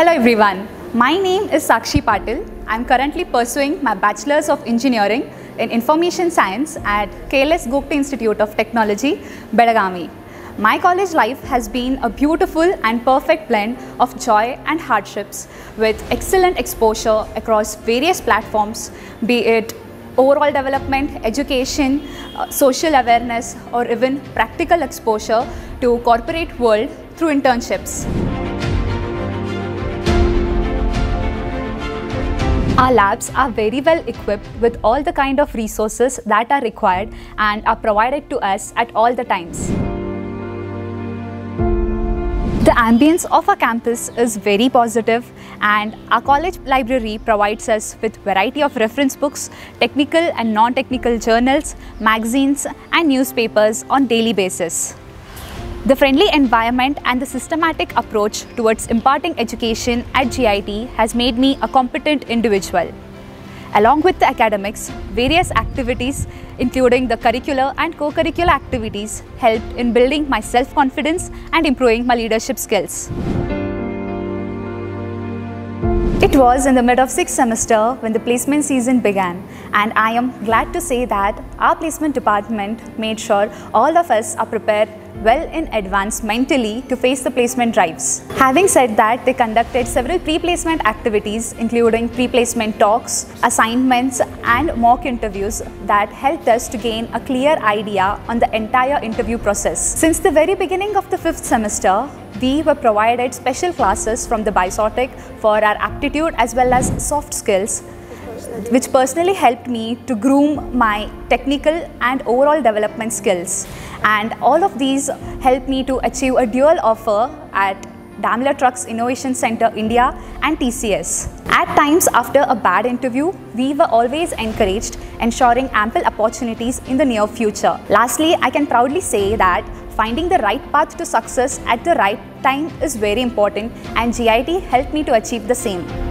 Hello everyone, my name is Sakshi Patil. I'm currently pursuing my Bachelor's of Engineering in Information Science at KLS Gogte Institute of Technology, Belagavi. My college life has been a beautiful and perfect blend of joy and hardships with excellent exposure across various platforms, be it overall development, education, uh, social awareness or even practical exposure to corporate world through internships. Our labs are very well equipped with all the kind of resources that are required and are provided to us at all the times. The ambience of our campus is very positive and our college library provides us with variety of reference books, technical and non-technical journals, magazines and newspapers on daily basis. The friendly environment and the systematic approach towards imparting education at GIT has made me a competent individual. Along with the academics, various activities including the curricular and co-curricular activities helped in building my self-confidence and improving my leadership skills. It was in the mid of sixth semester when the placement season began and I am glad to say that our placement department made sure all of us are prepared well in advance mentally to face the placement drives. Having said that, they conducted several pre-placement activities including pre-placement talks, assignments and mock interviews that helped us to gain a clear idea on the entire interview process. Since the very beginning of the fifth semester, we were provided special classes from the Bisotic for our aptitude as well as soft skills which personally helped me to groom my technical and overall development skills and all of these helped me to achieve a dual offer at Daimler Trucks Innovation Center India and TCS. At times after a bad interview, we were always encouraged, ensuring ample opportunities in the near future. Lastly, I can proudly say that finding the right path to success at the right time is very important and GIT helped me to achieve the same.